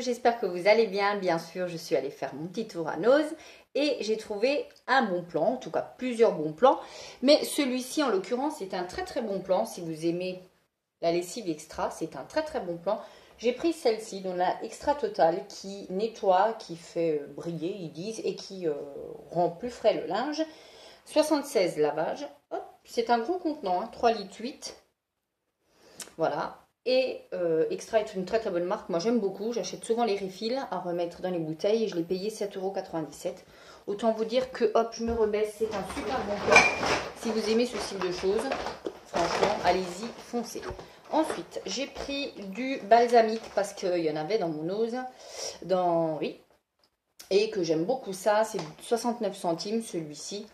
j'espère que vous allez bien. Bien sûr, je suis allée faire mon petit tour à Nose et j'ai trouvé un bon plan, en tout cas plusieurs bons plans. Mais celui-ci, en l'occurrence, c'est un très très bon plan. Si vous aimez la lessive extra, c'est un très très bon plan. J'ai pris celle-ci, dont la extra totale, qui nettoie, qui fait briller, ils disent, et qui euh, rend plus frais le linge. 76 lavages. C'est un gros contenant, 3 hein, litres 8. Voilà. Et euh, Extra est une très très bonne marque. Moi j'aime beaucoup. J'achète souvent les refills à remettre dans les bouteilles et je l'ai payé 7,97€. Autant vous dire que hop, je me rebaisse. C'est un super bon plan. Si vous aimez ce style de choses, franchement, allez-y, foncez. Ensuite, j'ai pris du balsamique parce qu'il y en avait dans mon ose. Dans, oui. Et que j'aime beaucoup ça. C'est 69 centimes celui-ci.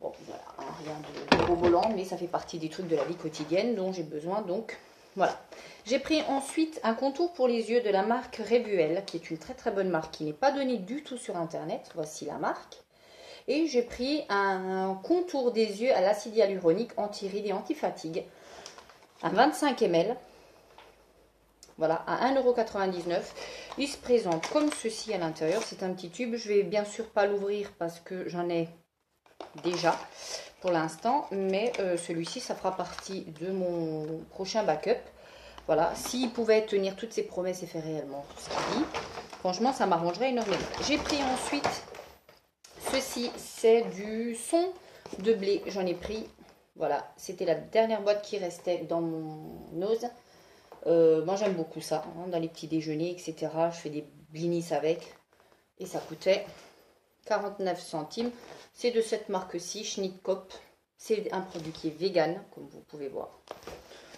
Bon, voilà, hein, rien de, de mais ça fait partie des trucs de la vie quotidienne dont j'ai besoin. Donc, voilà. J'ai pris ensuite un contour pour les yeux de la marque Revuel, qui est une très très bonne marque, qui n'est pas donnée du tout sur internet. Voici la marque. Et j'ai pris un contour des yeux à l'acide hyaluronique anti-rides et anti-fatigue. Un 25 ml. Voilà, à 1,99€. Il se présente comme ceci à l'intérieur. C'est un petit tube. Je vais bien sûr pas l'ouvrir parce que j'en ai déjà pour l'instant. Mais euh, celui-ci, ça fera partie de mon prochain backup. Voilà, s'il pouvait tenir toutes ses promesses et faire réellement ce qu'il dit, franchement, ça m'arrangerait énormément. J'ai pris ensuite ceci, c'est du son de blé. J'en ai pris, voilà, c'était la dernière boîte qui restait dans mon ose. Euh, moi, j'aime beaucoup ça, hein, dans les petits déjeuners, etc. Je fais des blinis avec. Et ça coûtait 49 centimes. C'est de cette marque-ci, Schnitkop. C'est un produit qui est vegan, comme vous pouvez voir.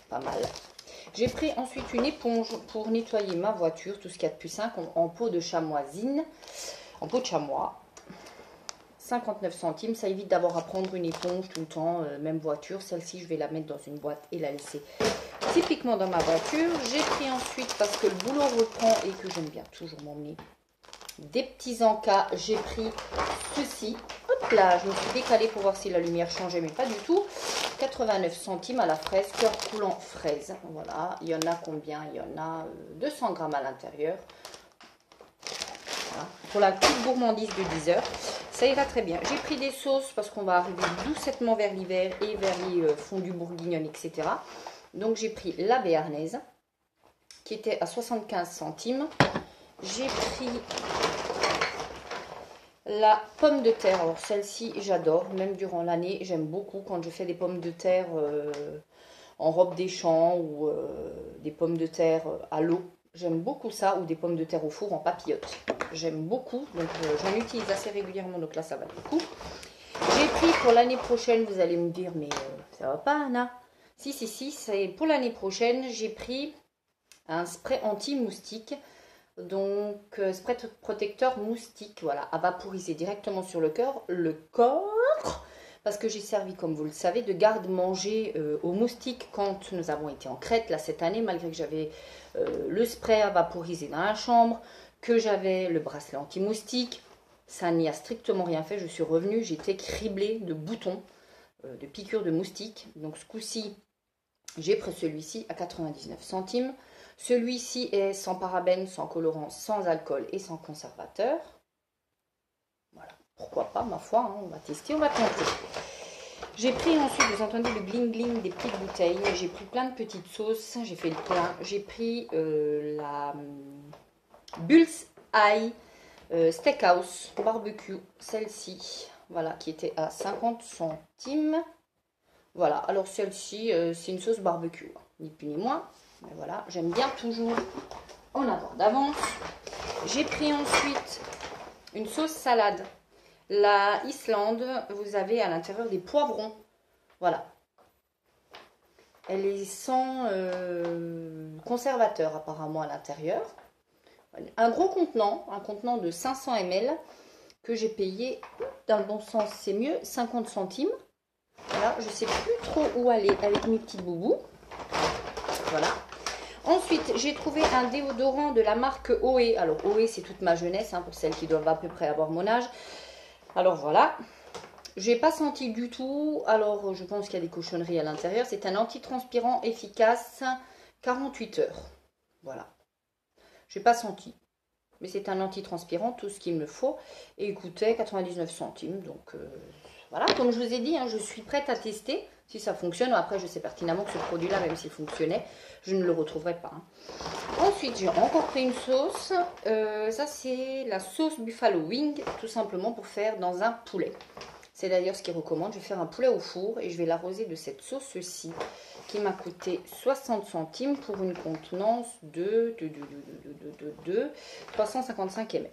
Pas mal. J'ai pris ensuite une éponge pour nettoyer ma voiture, tout ce qu'il y a de plus simple, en, peau de chamoisine, en peau de chamois. 59 centimes, ça évite d'avoir à prendre une éponge tout le temps, euh, même voiture. Celle-ci, je vais la mettre dans une boîte et la laisser typiquement dans ma voiture. J'ai pris ensuite, parce que le boulot reprend et que j'aime bien toujours m'emmener des petits encas, j'ai pris ceci. Hop là, je me suis décalée pour voir si la lumière changeait, mais pas du tout. 89 centimes à la fraise, cœur coulant fraise. Voilà, il y en a combien? Il y en a 200 euh, grammes à l'intérieur. Pour la petite gourmandise de 10 heures, ça ira très bien. J'ai pris des sauces parce qu'on va arriver doucettement vers l'hiver et vers les euh, fondus bourguignonnes, etc. Donc j'ai pris la béarnaise qui était à 75 centimes. J'ai pris la pomme de terre, alors celle-ci j'adore, même durant l'année, j'aime beaucoup quand je fais des pommes de terre euh, en robe des champs ou euh, des pommes de terre euh, à l'eau. J'aime beaucoup ça, ou des pommes de terre au four en papillote. J'aime beaucoup, donc j'en utilise assez régulièrement, donc là ça va beaucoup. J'ai pris pour l'année prochaine, vous allez me dire, mais ça va pas Anna Si, si, si, c'est pour l'année prochaine, j'ai pris un spray anti-moustique donc, euh, spray protecteur moustique, voilà, à vaporiser directement sur le cœur, le corps, parce que j'ai servi, comme vous le savez, de garde-manger euh, aux moustiques quand nous avons été en Crète, là, cette année, malgré que j'avais euh, le spray à vaporiser dans la chambre, que j'avais le bracelet anti-moustique. Ça n'y a strictement rien fait. Je suis revenue, j'étais criblée de boutons, de piqûres de moustiques. Donc, ce coup-ci, j'ai pris celui-ci à 99 centimes. Celui-ci est sans parabènes, sans colorants, sans alcool et sans conservateur. Voilà, pourquoi pas, ma foi, hein, on va tester, on va tenter. J'ai pris ensuite, vous entendez le gling gling des petites bouteilles. J'ai pris plein de petites sauces, j'ai fait le plein. J'ai pris euh, la hum, Bulls Eye euh, Steakhouse Barbecue, celle-ci, voilà, qui était à 50 centimes. Voilà, alors celle-ci, euh, c'est une sauce barbecue, hein, ni plus ni moins voilà, j'aime bien toujours en avoir d'avance. J'ai pris ensuite une sauce salade. La Islande, vous avez à l'intérieur des poivrons. Voilà. Elle est sans euh, conservateur apparemment à l'intérieur. Un gros contenant, un contenant de 500 ml que j'ai payé, dans le bon sens c'est mieux, 50 centimes. Voilà, je sais plus trop où aller avec mes petits boubous. Voilà. Ensuite, j'ai trouvé un déodorant de la marque OE. Alors, OE, c'est toute ma jeunesse, hein, pour celles qui doivent à peu près avoir mon âge. Alors, voilà. Je n'ai pas senti du tout. Alors, je pense qu'il y a des cochonneries à l'intérieur. C'est un antitranspirant efficace 48 heures. Voilà. Je n'ai pas senti. Mais c'est un anti-transpirant, tout ce qu'il me faut. Et il coûtait 99 centimes. Donc euh, voilà, comme je vous ai dit, hein, je suis prête à tester si ça fonctionne. Après, je sais pertinemment que ce produit-là, même s'il fonctionnait, je ne le retrouverai pas. Hein. Ensuite, j'ai encore pris une sauce. Euh, ça, c'est la sauce Buffalo Wing, tout simplement pour faire dans un poulet. C'est d'ailleurs ce qu'il recommande. Je vais faire un poulet au four et je vais l'arroser de cette sauce-ci qui m'a coûté 60 centimes pour une contenance de, de, de, de 355 ml.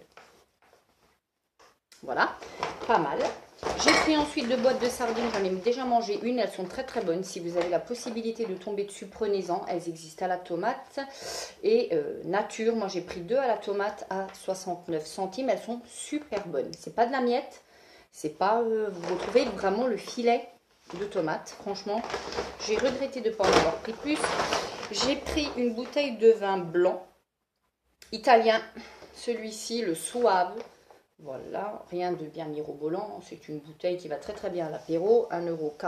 Voilà, pas mal. J'ai pris ensuite deux boîtes de sardines, j'en ai déjà mangé une, elles sont très très bonnes. Si vous avez la possibilité de tomber dessus, prenez-en. Elles existent à la tomate et euh, nature. Moi j'ai pris deux à la tomate à 69 centimes, elles sont super bonnes. C'est pas de la miette, c'est pas... Euh, vous retrouvez vraiment le filet de tomate. Franchement, j'ai regretté de ne pas en avoir pris plus. J'ai pris une bouteille de vin blanc italien. Celui-ci, le Suave. Voilà, rien de bien mirobolant. C'est une bouteille qui va très très bien à l'apéro. 1,49€.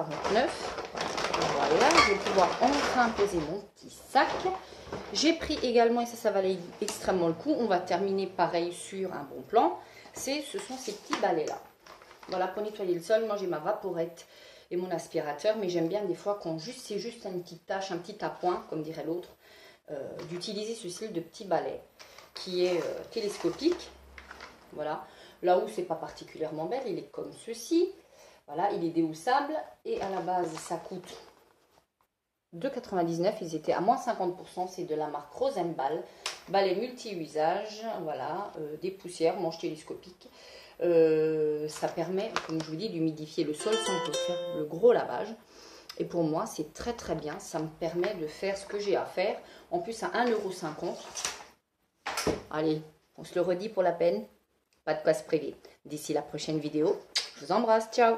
Voilà, je vais pouvoir enfin poser mon petit sac. J'ai pris également, et ça, ça valait extrêmement le coup, on va terminer pareil sur un bon plan. Ce sont ces petits balais-là. Voilà, pour nettoyer le sol, moi j'ai ma vaporette et mon aspirateur, mais j'aime bien des fois quand juste c'est juste une petite tâche, un petit appoint, comme dirait l'autre, euh, d'utiliser ce style de petit balai qui est euh, télescopique. Voilà, là où c'est pas particulièrement belle, il est comme ceci. Voilà, il est déhoussable et à la base ça coûte 2,99. Ils étaient à moins 50%. C'est de la marque Rosenball. Balai multi-usage. Voilà, euh, des poussières, manche télescopique. Euh, ça permet, comme je vous dis, d'humidifier le sol sans faire le gros lavage. Et pour moi, c'est très très bien. Ça me permet de faire ce que j'ai à faire. En plus, à 1,50€. Allez, on se le redit pour la peine. Pas de quoi se priver. D'ici la prochaine vidéo, je vous embrasse. Ciao